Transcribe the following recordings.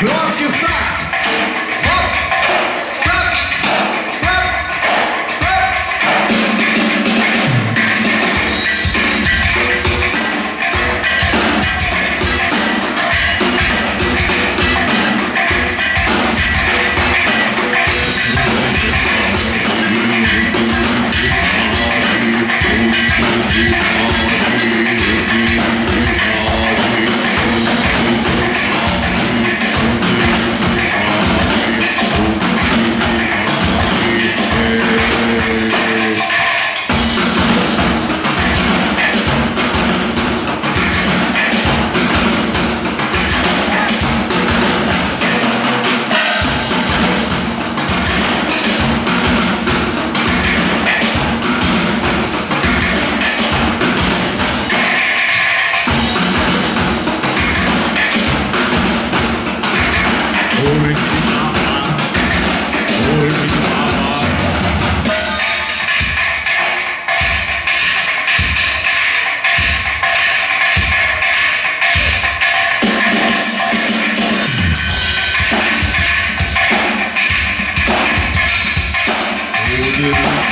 Don't you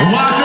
Watch